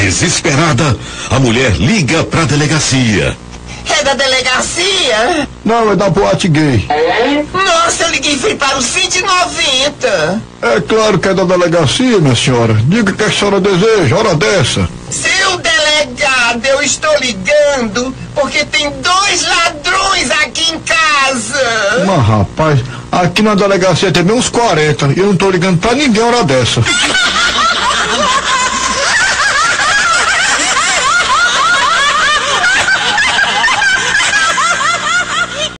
Desesperada, a mulher liga pra delegacia. É da delegacia? Não, é da boate gay. Nossa, eu liguei fui para o 190. É claro que é da delegacia, minha senhora. Diga o é que a senhora deseja, hora dessa. Seu delegado, eu estou ligando porque tem dois ladrões aqui em casa. Mas rapaz, aqui na delegacia tem bem uns 40 e eu não estou ligando pra ninguém hora dessa.